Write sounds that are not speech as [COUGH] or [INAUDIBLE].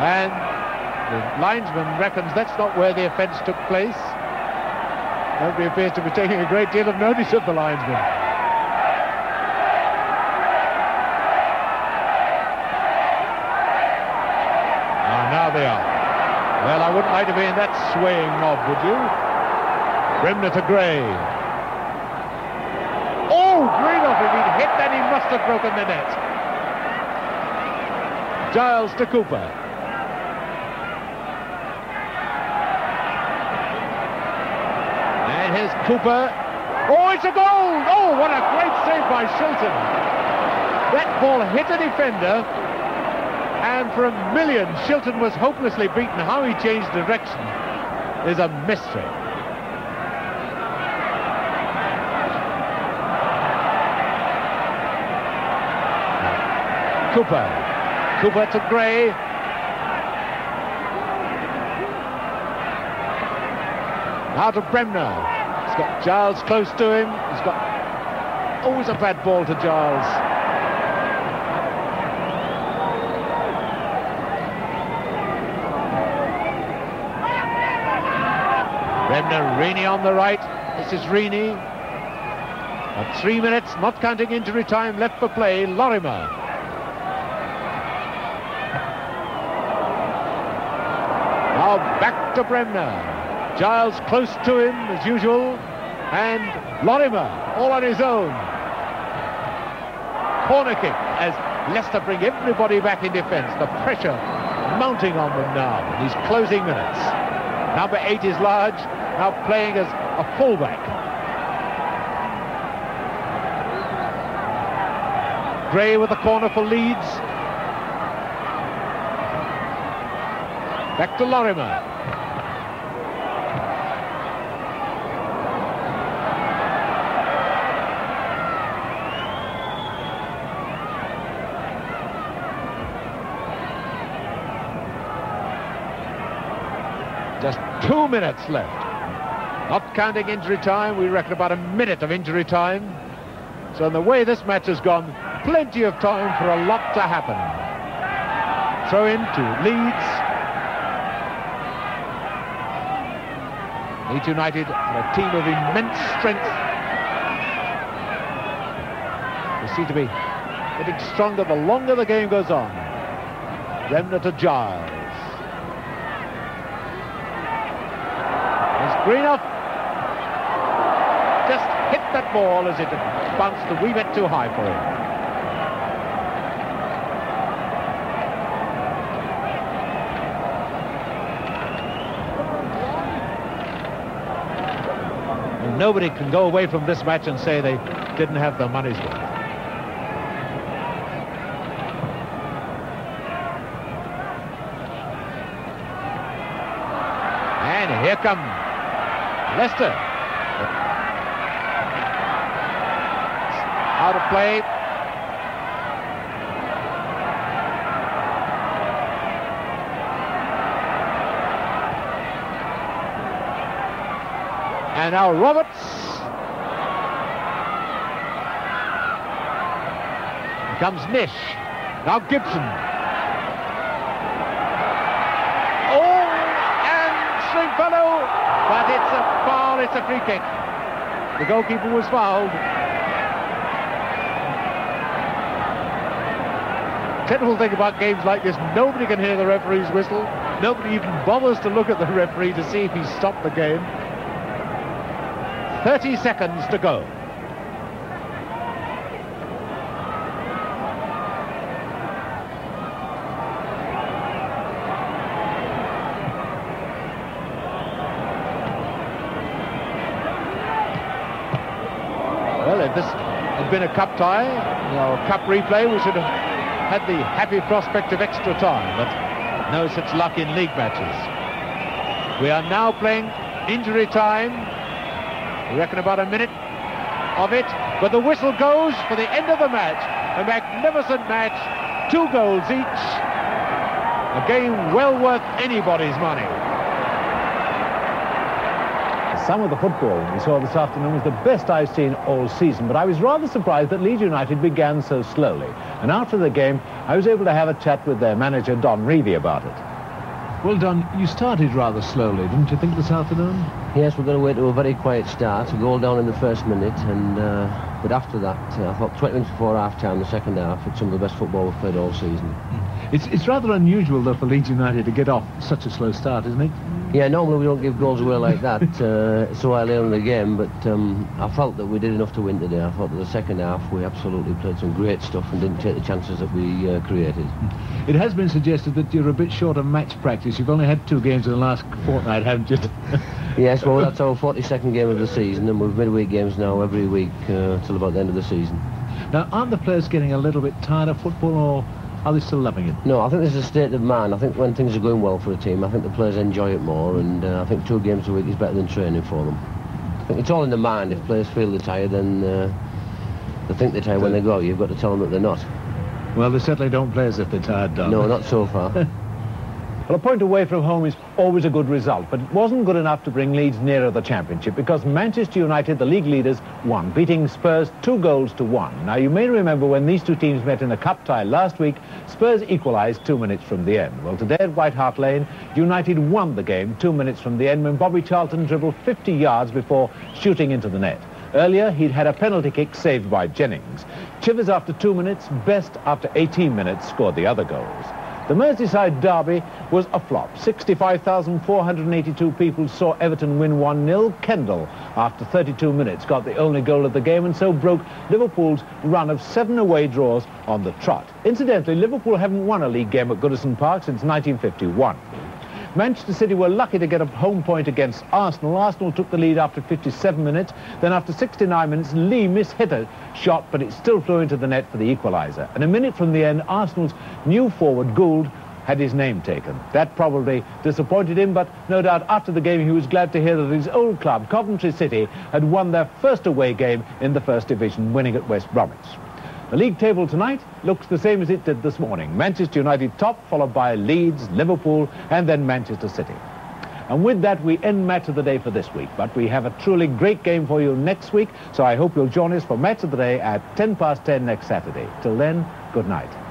And the linesman reckons that's not where the offence took place. Nobody appears to be taking a great deal of notice of the linesman. Ah, now they are. Well, I wouldn't like to be in that swaying mob, would you? Bremner to Gray. Oh, Greenhoff, if he'd hit that, he must have broken the net. Giles to Cooper. And here's Cooper. Oh, it's a goal! Oh, what a great save by Shilton. That ball hit a defender, and for a million, Shilton was hopelessly beaten. How he changed direction is a mystery. Cooper. Cooper to Gray. Now to Bremner. He's got Giles close to him. He's got always a bad ball to Giles. Bremner, Reaney on the right. This is Reaney. At three minutes, not counting injury time, left for play, Lorimer. Now back to Bremner. Giles close to him as usual. And Lorimer all on his own. Corner kick as Leicester bring everybody back in defence. The pressure mounting on them now in these closing minutes. Number eight is large, now playing as a fullback. Gray with the corner for Leeds. Back to Lorimer. Just two minutes left. Not counting injury time, we reckon about a minute of injury time. So in the way this match has gone, plenty of time for a lot to happen. Throw in to Leeds. Leeds United are a team of immense strength. They seem to be getting stronger the longer the game goes on. Bremner to Giles. There's Greenhoff. Just hit that ball as it bounced a wee bit too high for him. And nobody can go away from this match and say they didn't have their money's worth. And here come Leicester. Out of play. And now Roberts. Comes Nish. Now Gibson. Oh, and Stringfellow. But it's a foul, it's a free kick. The goalkeeper was fouled. Terrible thing about games like this, nobody can hear the referee's whistle. Nobody even bothers to look at the referee to see if he stopped the game. 30 seconds to go. Well, if this had been a cup tie, a cup replay, we should have had the happy prospect of extra time, but no such luck in league matches. We are now playing injury time. We reckon about a minute of it, but the whistle goes for the end of the match. A magnificent match, two goals each. A game well worth anybody's money. Some of the football we saw this afternoon was the best I've seen all season, but I was rather surprised that Leeds United began so slowly. And after the game, I was able to have a chat with their manager, Don Revie, about it. Well, Don, you started rather slowly, didn't you think, this afternoon? Yes, we're going to wait to a very quiet start, a goal down in the first minute, and uh, but after that, uh, I thought 20 minutes before half-time, the second half, it's some of the best football we've played all season. It's, it's rather unusual, though, for Leeds United to get off such a slow start, isn't it? Yeah, normally we don't give goals away like that [LAUGHS] uh, so early on in the game, but um, I felt that we did enough to win today. I thought that the second half we absolutely played some great stuff and didn't take the chances that we uh, created. It has been suggested that you're a bit short of match practice. You've only had two games in the last fortnight, haven't you? [LAUGHS] yes, well, that's our 42nd game of the season, and we've midweek games now every week uh, till about the end of the season. Now, aren't the players getting a little bit tired of football, or are they still loving it? No, I think there's a state of mind. I think when things are going well for a team, I think the players enjoy it more, and uh, I think two games a week is better than training for them. I think it's all in the mind. If players feel they're tired, then uh, they think they're tired when they go. You've got to tell them that they're not. Well, they certainly don't play as if they're tired, Don. No, not so far. [LAUGHS] Well, a point away from home is always a good result, but it wasn't good enough to bring Leeds nearer the championship because Manchester United, the league leaders, won, beating Spurs two goals to one. Now, you may remember when these two teams met in a cup tie last week, Spurs equalised two minutes from the end. Well, today at White Hart Lane, United won the game two minutes from the end when Bobby Charlton dribbled 50 yards before shooting into the net. Earlier, he'd had a penalty kick saved by Jennings. Chivers after two minutes, Best after 18 minutes scored the other goals. The Merseyside derby was a flop. 65,482 people saw Everton win 1-0. Kendall, after 32 minutes, got the only goal of the game and so broke Liverpool's run of seven away draws on the trot. Incidentally, Liverpool haven't won a league game at Goodison Park since 1951. Manchester City were lucky to get a home point against Arsenal. Arsenal took the lead after 57 minutes. Then after 69 minutes, Lee mishit a shot, but it still flew into the net for the equaliser. And a minute from the end, Arsenal's new forward, Gould, had his name taken. That probably disappointed him, but no doubt after the game he was glad to hear that his old club, Coventry City, had won their first away game in the First Division, winning at West Bromwich. The league table tonight looks the same as it did this morning. Manchester United top, followed by Leeds, Liverpool, and then Manchester City. And with that, we end Match of the Day for this week. But we have a truly great game for you next week, so I hope you'll join us for Match of the Day at 10 past 10 next Saturday. Till then, good night.